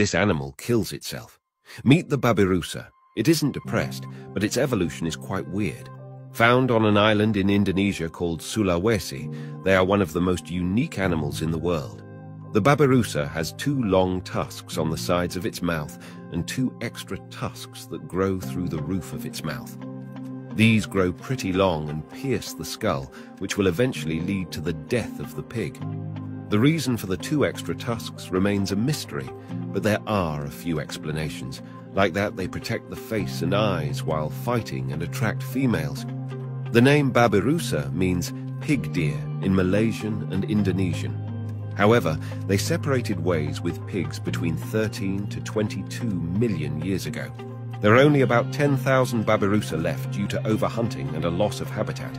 This animal kills itself. Meet the babirusa. It isn't depressed, but its evolution is quite weird. Found on an island in Indonesia called Sulawesi, they are one of the most unique animals in the world. The babirusa has two long tusks on the sides of its mouth and two extra tusks that grow through the roof of its mouth. These grow pretty long and pierce the skull, which will eventually lead to the death of the pig. The reason for the two extra tusks remains a mystery, but there are a few explanations. Like that, they protect the face and eyes while fighting and attract females. The name Babirusa means pig deer in Malaysian and Indonesian. However, they separated ways with pigs between 13 to 22 million years ago. There are only about 10,000 Babirusa left due to overhunting and a loss of habitat.